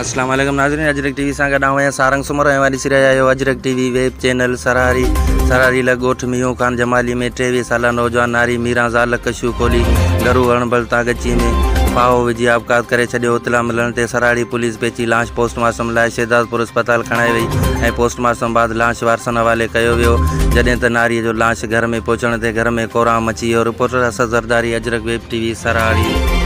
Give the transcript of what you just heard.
अस्सलाम वालेकुम नाज़रीन अजरक टीवी सां गॾु आहियाँ सारंग सुमर ऐं वरी रहिया आहियो अजरक टीवी वेब चैनल सरारी सरारी लॻोठ मियो ख़ान जमाली में टेवीह साल नौजवान नारी मीरा ज़ाल कशू खोली घरू अणबल तागची में पाओ विझी आबकात करे छॾियो उतला मिलण ते सरारी पुलिस पेची लाश पोस्टमार्टम लाइ शहदादपुर अस्पताल खणाई वई ऐं पोस्टमार्टम बाद लाश वारसनि हवाले कयो वियो जॾहिं त नारीअ जो लाश घर में पहुचण ते घर में कोराम अची वियो reporter Asad Zardari Ajrak web TV Sarari